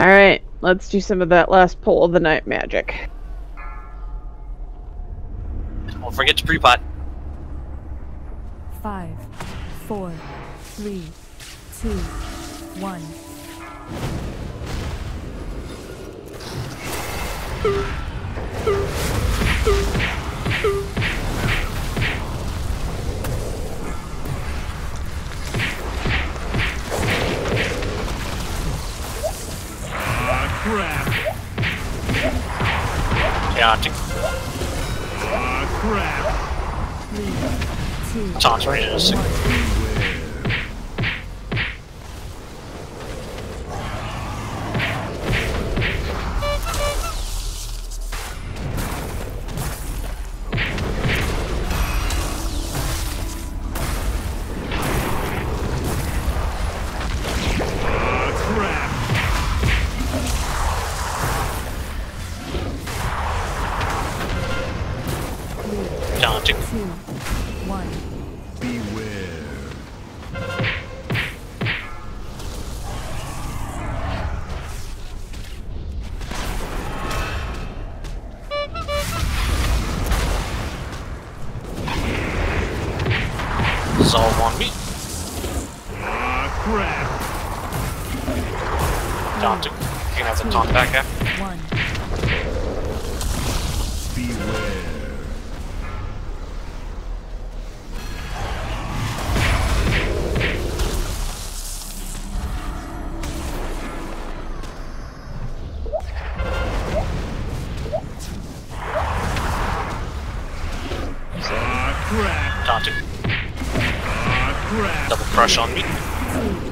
Alright, let's do some of that last pull of the night magic. Don't forget to pre-pot. Five, four, three, two, one. Crap. Chaotic. Ah, crap. Three, two, Taunt's ready Chaotic. Two, one. Beware. Dissolve on me. Ah, crap. Chaotic. You can have the taunt back after. One. Double crush on me.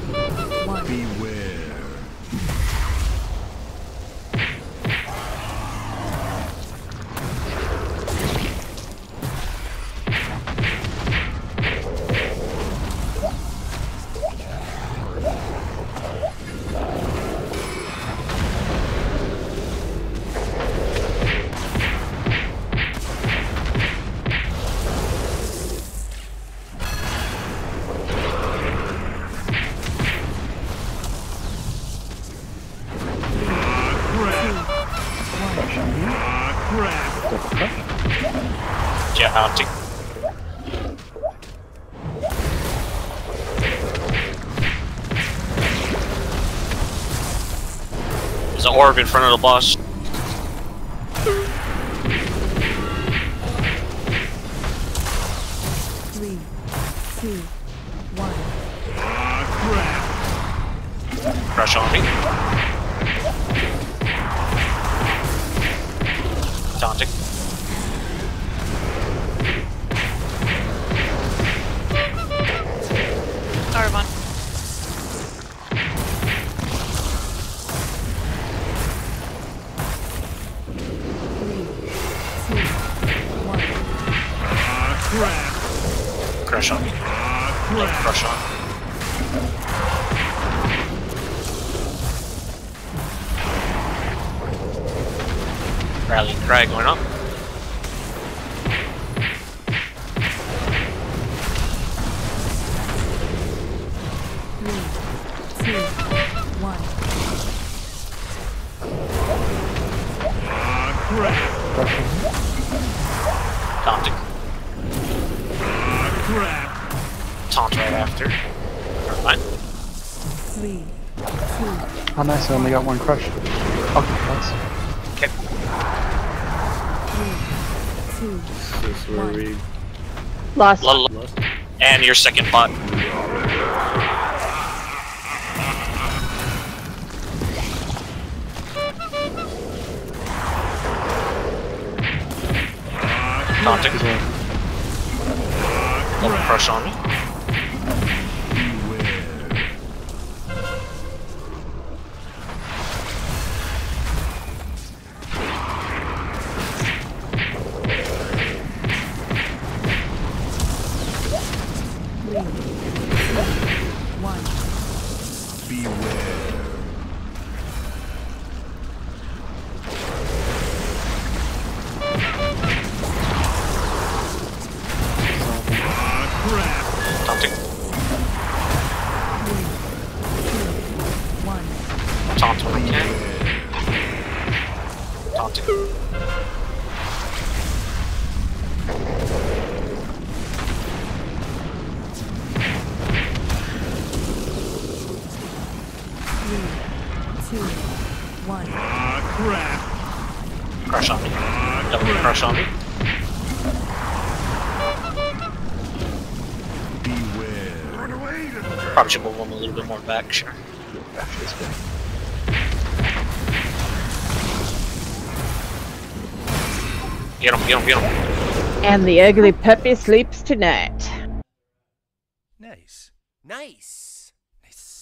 Chaotic. There's an orb in front of the boss. Three, two, one. Ah, crap. Crush on me. Taunting. Crush on me. Left crush on. Rallying cry going up. Three, two, one. Ah, crap. Taunting. Crap. Taunt right after. Never mind. Three, two, Oh, nice. I only got one crush. Oh, okay, nice. Okay. three, two, This is where One. we Lost. Lul- And your second bot. Taunting. Double crush on me. Taunt when I can. Taunting. Three, two, one. Ah, crap. Crush on me. Double crush on me. Beware. Run away, little girl. Probably should move him a little bit more back, sure. Back this way. Get him, get him, get him. And the ugly puppy sleeps tonight. Nice. Nice. Nice.